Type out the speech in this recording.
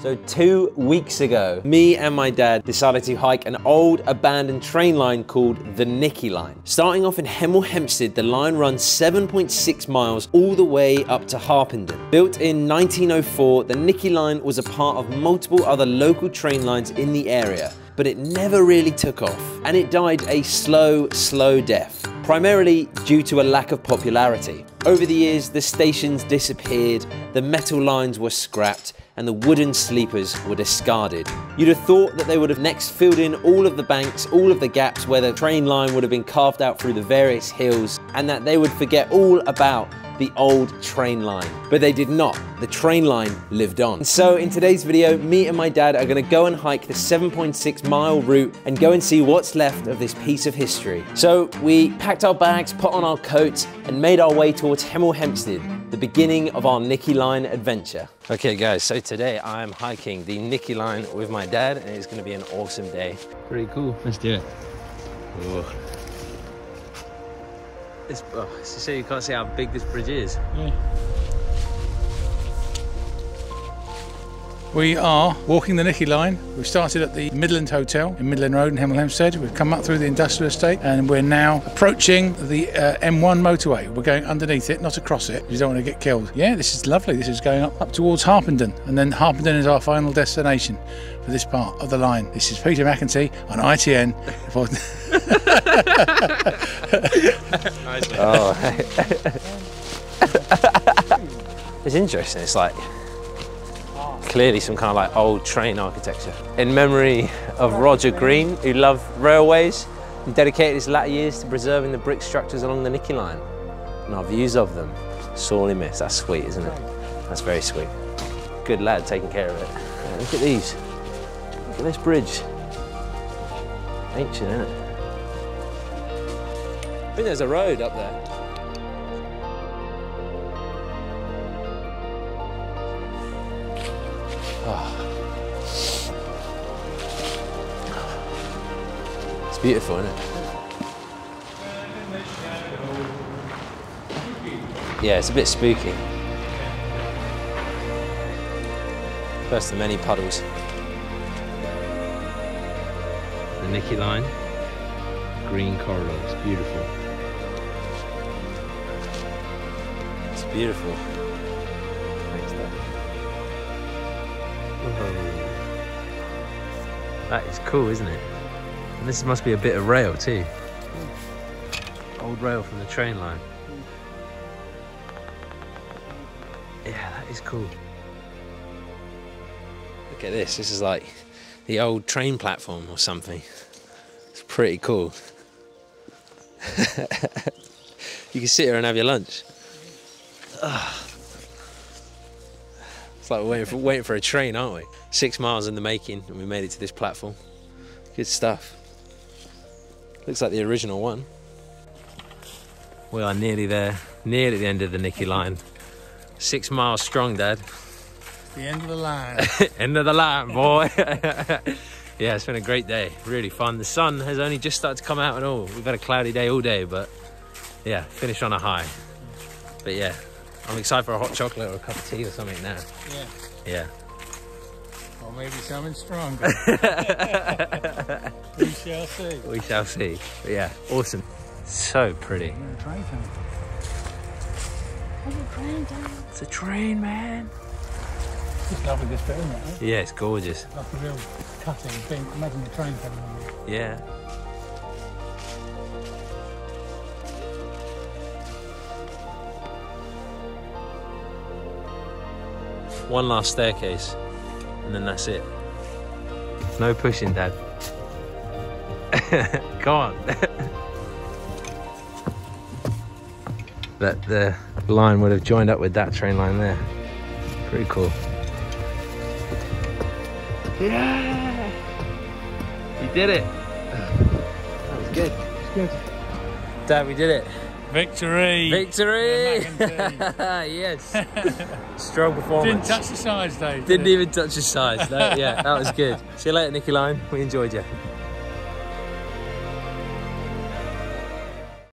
So two weeks ago, me and my dad decided to hike an old abandoned train line called the Nicky Line. Starting off in Hemel Hempstead, the line runs 7.6 miles all the way up to Harpenden. Built in 1904, the Nicky Line was a part of multiple other local train lines in the area, but it never really took off, and it died a slow, slow death primarily due to a lack of popularity. Over the years, the stations disappeared, the metal lines were scrapped, and the wooden sleepers were discarded. You'd have thought that they would have next filled in all of the banks, all of the gaps where the train line would have been carved out through the various hills, and that they would forget all about the old train line. But they did not. The train line lived on. So in today's video, me and my dad are gonna go and hike the 7.6 mile route and go and see what's left of this piece of history. So we packed our bags, put on our coats, and made our way towards Hemel Hempstead, the beginning of our Nicky Line adventure. Okay guys, so today I'm hiking the Nicky Line with my dad and it's gonna be an awesome day. Pretty cool. Let's do it. Ooh. It's, oh, it's to say you can't see how big this bridge is. Yeah. We are walking the Nicky line. We've started at the Midland Hotel in Midland Road in Hemel Hempstead. We've come up through the industrial estate and we're now approaching the uh, M1 motorway. We're going underneath it, not across it. You don't want to get killed. Yeah, this is lovely. This is going up, up towards Harpenden and then Harpenden is our final destination for this part of the line. This is Peter McEntee on ITN. oh. it's interesting. It's like clearly some kind of like old train architecture. In memory of Roger Green, who loved railways and dedicated his latter years to preserving the brick structures along the Nicky line. And our views of them, sorely missed. That's sweet, isn't it? That's very sweet. Good lad taking care of it. Yeah, look at these. Look at this bridge. Ancient, isn't it? I think there's a road up there. Ah. It's beautiful, isn't it? Yeah, it's a bit spooky. First of many puddles. The Nicky line, green corridor, it's beautiful. It's beautiful. That is cool, isn't it? And this must be a bit of rail too. Old rail from the train line. Yeah, that is cool. Look at this, this is like the old train platform or something. It's pretty cool. you can sit here and have your lunch. Ugh. It's like we're waiting for, waiting for a train, aren't we? Six miles in the making and we made it to this platform. Good stuff. Looks like the original one. We are nearly there, nearly the end of the Nicky line. Six miles strong, Dad. The end of the line. end of the line, boy. yeah, it's been a great day. Really fun. The sun has only just started to come out and all. We've had a cloudy day all day, but yeah, finish on a high. But yeah, I'm excited for a hot chocolate or a cup of tea or something now. Yeah. Yeah. Or maybe something stronger. we shall see. We shall see. But yeah, awesome. So pretty. It's a train, man. It's lovely this bit, isn't it? Yeah, it's gorgeous. Like a real cutting thing. Imagine the train coming on. Yeah. One last staircase, and then that's it. No pushing, Dad. Come on. that the line would have joined up with that train line there. Pretty cool. Yeah! You did it! That was good. It's good. Dad, we did it. Victory! Victory! Yes. Strong performance. Didn't touch the sides, Dave. Didn't even touch the sides. No, yeah, that was good. See you later, Nicky Line. We enjoyed you.